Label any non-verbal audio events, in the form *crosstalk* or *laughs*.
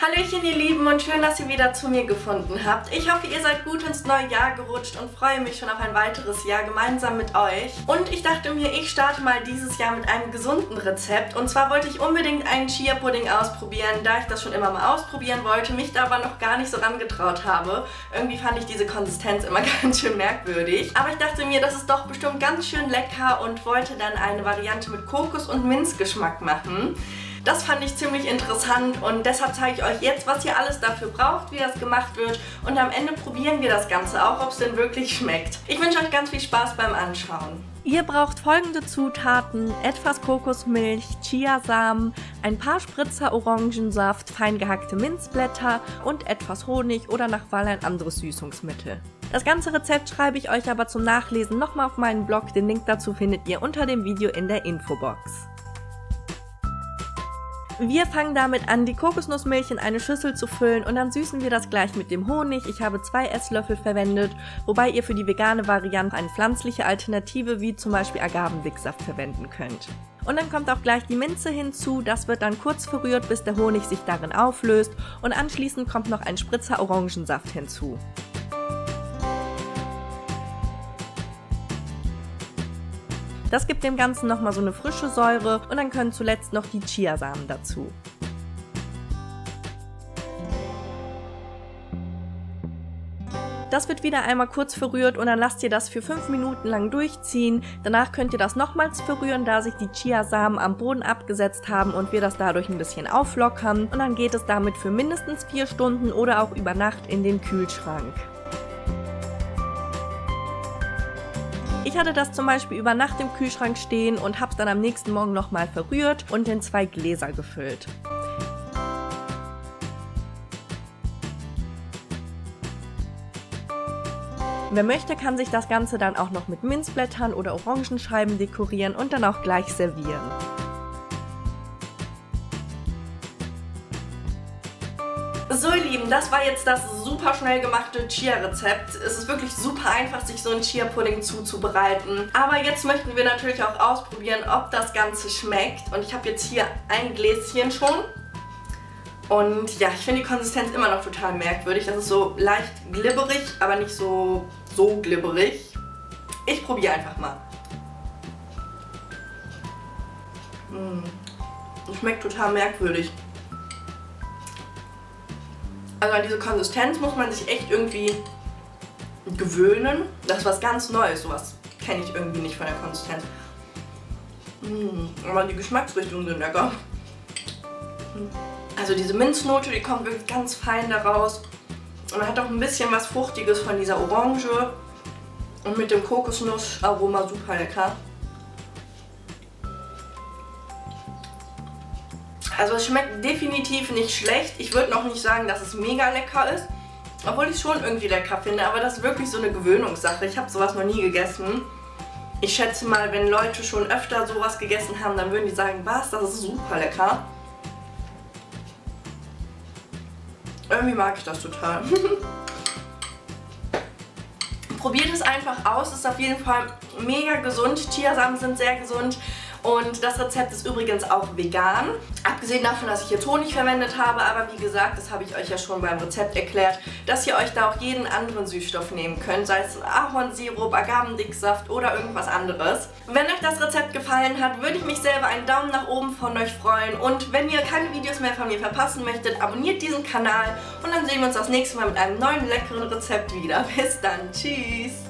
Hallöchen ihr Lieben und schön, dass ihr wieder zu mir gefunden habt. Ich hoffe, ihr seid gut ins neue Jahr gerutscht und freue mich schon auf ein weiteres Jahr gemeinsam mit euch. Und ich dachte mir, ich starte mal dieses Jahr mit einem gesunden Rezept. Und zwar wollte ich unbedingt einen Chia-Pudding ausprobieren, da ich das schon immer mal ausprobieren wollte, mich da aber noch gar nicht so rangetraut habe. Irgendwie fand ich diese Konsistenz immer *laughs* ganz schön merkwürdig. Aber ich dachte mir, das ist doch bestimmt ganz schön lecker und wollte dann eine Variante mit Kokos- und Minzgeschmack machen. Das fand ich ziemlich interessant und deshalb zeige ich euch jetzt, was ihr alles dafür braucht, wie das gemacht wird und am Ende probieren wir das Ganze auch, ob es denn wirklich schmeckt. Ich wünsche euch ganz viel Spaß beim Anschauen. Ihr braucht folgende Zutaten, etwas Kokosmilch, Chiasamen, ein paar Spritzer Orangensaft, fein gehackte Minzblätter und etwas Honig oder nach Wahl ein anderes Süßungsmittel. Das ganze Rezept schreibe ich euch aber zum Nachlesen nochmal auf meinen Blog, den Link dazu findet ihr unter dem Video in der Infobox. Wir fangen damit an, die Kokosnussmilch in eine Schüssel zu füllen und dann süßen wir das gleich mit dem Honig. Ich habe zwei Esslöffel verwendet, wobei ihr für die vegane Variante eine pflanzliche Alternative wie zum Beispiel Agavendicksaft verwenden könnt. Und dann kommt auch gleich die Minze hinzu, das wird dann kurz verrührt, bis der Honig sich darin auflöst und anschließend kommt noch ein Spritzer Orangensaft hinzu. Das gibt dem Ganzen nochmal so eine frische Säure und dann können zuletzt noch die Chiasamen dazu. Das wird wieder einmal kurz verrührt und dann lasst ihr das für 5 Minuten lang durchziehen. Danach könnt ihr das nochmals verrühren, da sich die Chiasamen am Boden abgesetzt haben und wir das dadurch ein bisschen auflockern. Und dann geht es damit für mindestens 4 Stunden oder auch über Nacht in den Kühlschrank. Ich hatte das zum Beispiel über Nacht im Kühlschrank stehen und habe es dann am nächsten Morgen nochmal verrührt und in zwei Gläser gefüllt. Wer möchte, kann sich das Ganze dann auch noch mit Minzblättern oder Orangenscheiben dekorieren und dann auch gleich servieren. So ihr Lieben, das war jetzt das super schnell gemachte Chia-Rezept. Es ist wirklich super einfach, sich so einen Chia-Pudding zuzubereiten. Aber jetzt möchten wir natürlich auch ausprobieren, ob das Ganze schmeckt. Und ich habe jetzt hier ein Gläschen schon. Und ja, ich finde die Konsistenz immer noch total merkwürdig. Das ist so leicht glibberig, aber nicht so, so glibberig. Ich probiere einfach mal. Mmh. Schmeckt total merkwürdig. Also an diese Konsistenz muss man sich echt irgendwie gewöhnen. Das ist was ganz Neues, sowas kenne ich irgendwie nicht von der Konsistenz. Mmh, aber die Geschmacksrichtungen sind lecker. Also diese Minznote, die kommt wirklich ganz fein daraus. Und man hat auch ein bisschen was Fruchtiges von dieser Orange. Und mit dem Kokosnussaroma super lecker. Also es schmeckt definitiv nicht schlecht. Ich würde noch nicht sagen, dass es mega lecker ist. Obwohl ich es schon irgendwie lecker finde. Aber das ist wirklich so eine Gewöhnungssache. Ich habe sowas noch nie gegessen. Ich schätze mal, wenn Leute schon öfter sowas gegessen haben, dann würden die sagen, was, das ist super lecker. Irgendwie mag ich das total. *laughs* Probiert es einfach aus, ist auf jeden Fall mega gesund. Chiasamen sind sehr gesund. Und das Rezept ist übrigens auch vegan. Abgesehen davon, dass ich jetzt Honig verwendet habe, aber wie gesagt, das habe ich euch ja schon beim Rezept erklärt, dass ihr euch da auch jeden anderen Süßstoff nehmen könnt, sei es Ahornsirup, Agavendicksaft oder irgendwas anderes. Wenn euch das Rezept gefallen hat, würde ich mich selber einen Daumen nach oben von euch freuen und wenn ihr keine Videos mehr von mir verpassen möchtet, abonniert diesen Kanal und dann sehen wir uns das nächste Mal mit einem neuen leckeren Rezept wieder. Bis dann, tschüss!